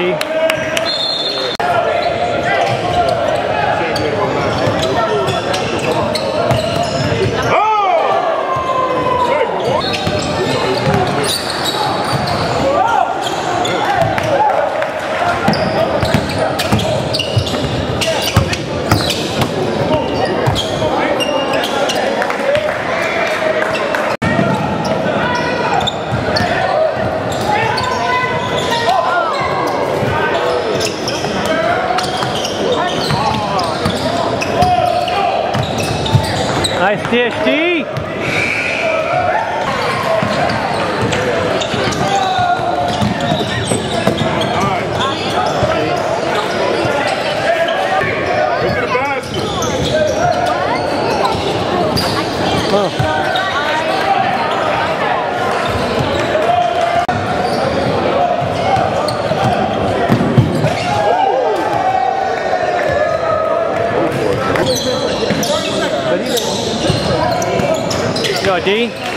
Key. Destino. Go,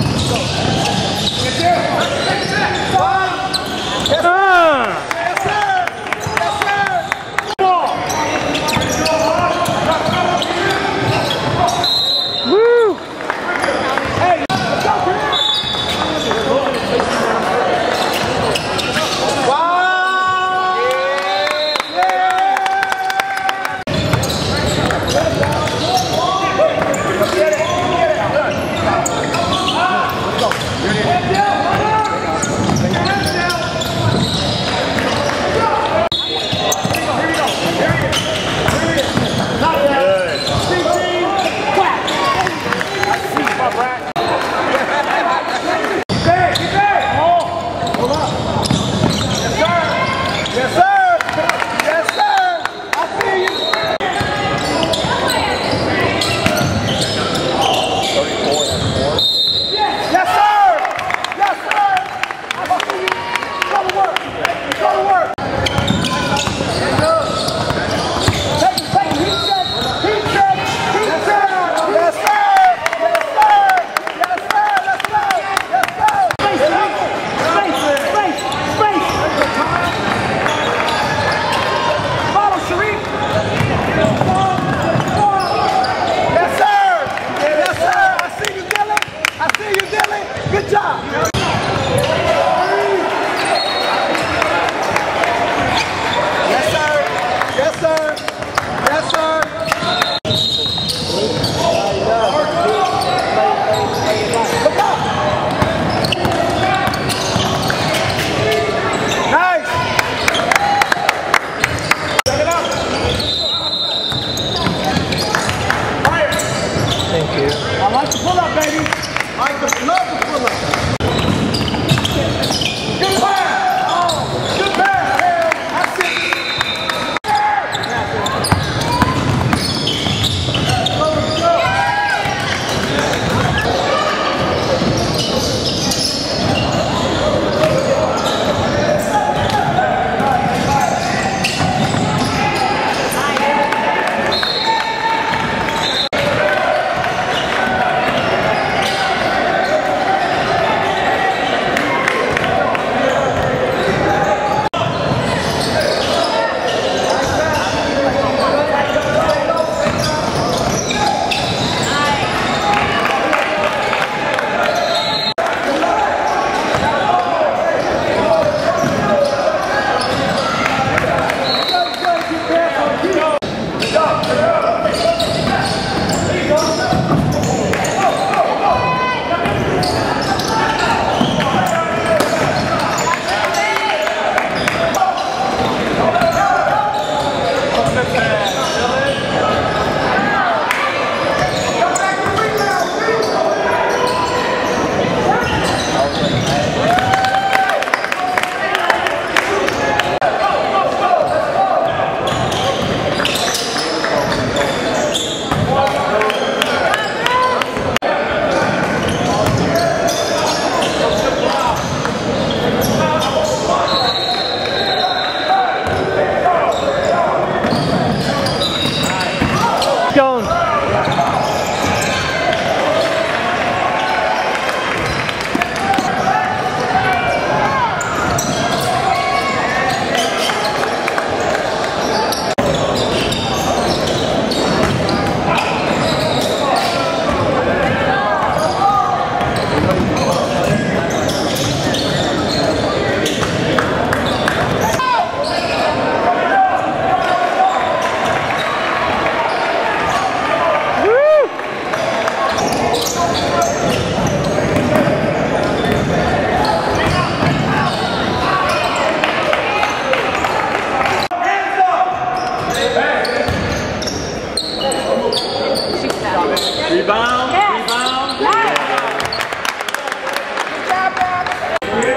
됐어! 됐어! Айдос, на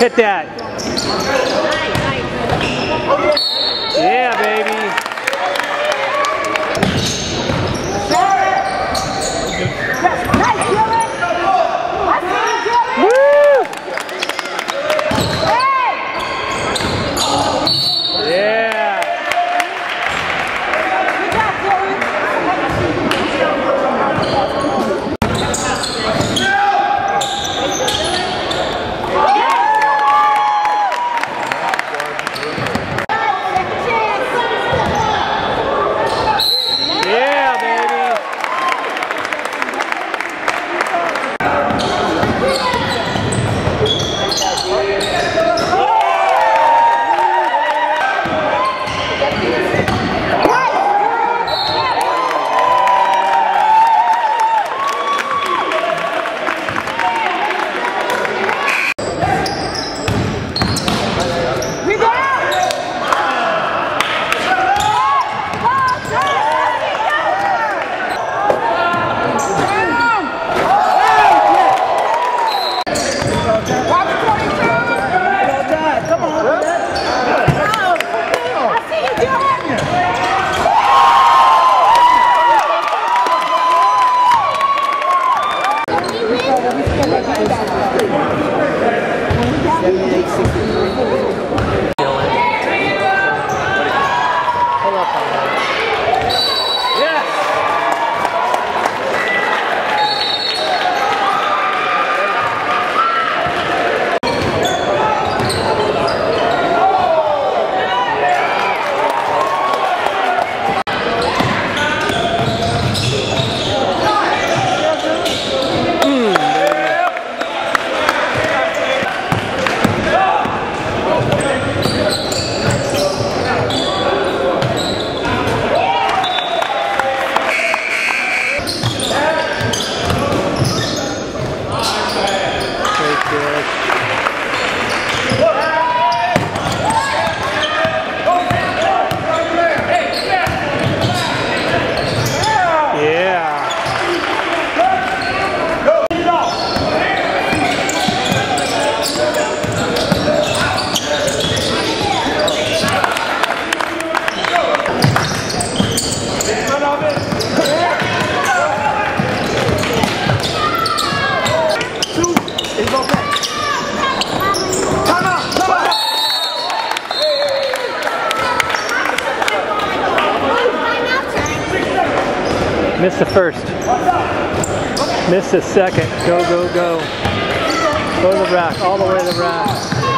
Hit that. The first. Miss the second. Go, go, go. Go to the rack. All the way to the rack.